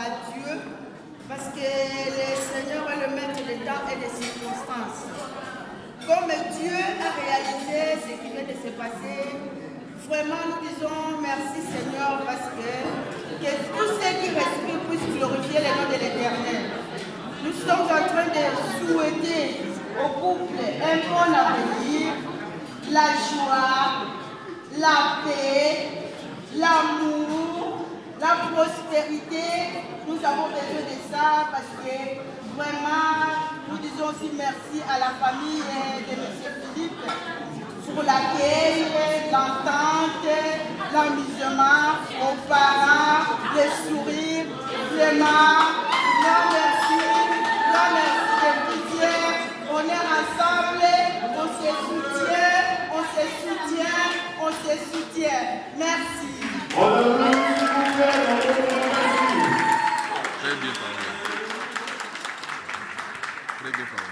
à Dieu parce que le Seigneur est le maître des temps et des circonstances. Comme Dieu a réalisé ce qui vient de se passer, vraiment nous disons merci Seigneur parce que, tous ceux qui respirent puissent glorifier le nom de l'Éternel. Nous sommes en train de souhaiter au couple un bon avenir, la joie, la paix, l'amour, la Nous avons besoin de ça parce que vraiment, nous disons aussi merci à la famille de M. Philippe pour l'accueil, l'entente, l'amusement, aux parents, le sourire. Vraiment, grand merci, grand merci. On est ensemble, on se soutient, on se soutient, on se soutient. Merci. Obrigado.